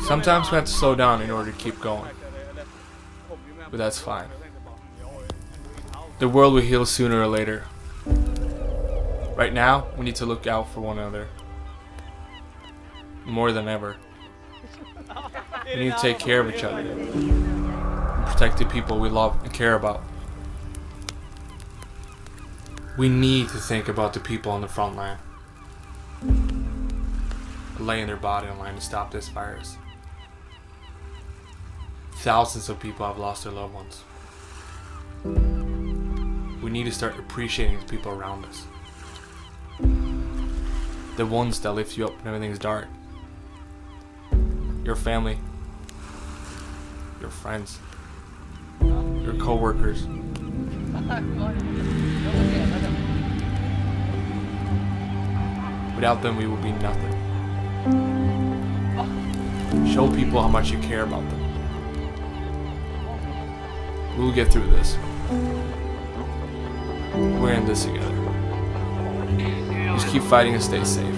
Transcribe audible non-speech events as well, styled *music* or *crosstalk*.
Sometimes we have to slow down in order to keep going, but that's fine. The world will heal sooner or later. Right now, we need to look out for one another. More than ever. We need to take care of each other. And protect the people we love and care about. We need to think about the people on the front line. Laying their body on line to stop this virus. Thousands of people have lost their loved ones. We need to start appreciating the people around us. The ones that lift you up when everything's dark. Your family. Your friends. Your co-workers. *laughs* Without them, we will be nothing. Show people how much you care about them. We'll get through this. We're in this together. Just keep fighting and stay safe.